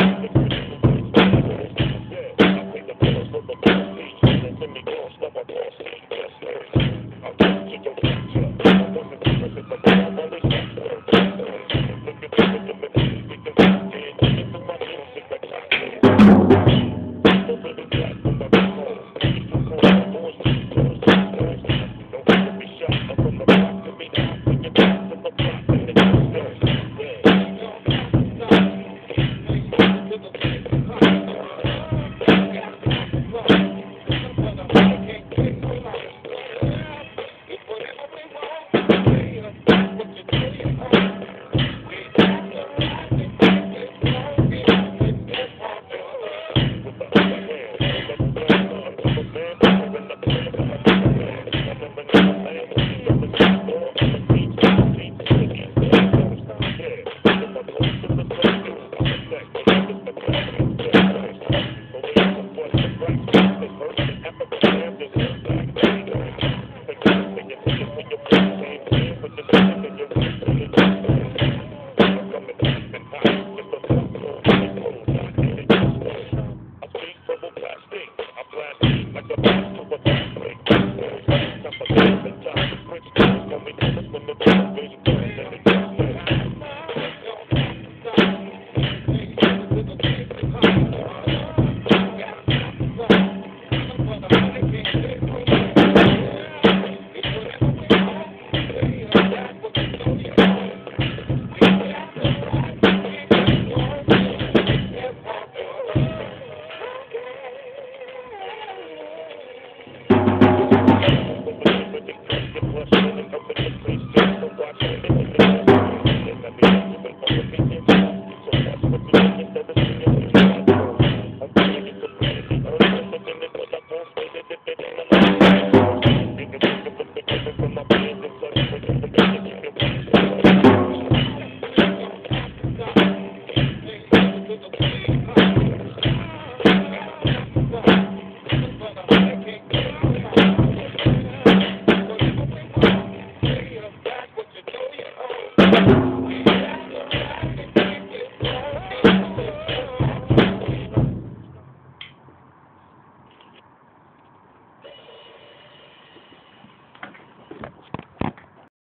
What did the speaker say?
Yeah, I take the pills, put the pills, and send me girls, stuff I can't see, that's scary. the Thank you.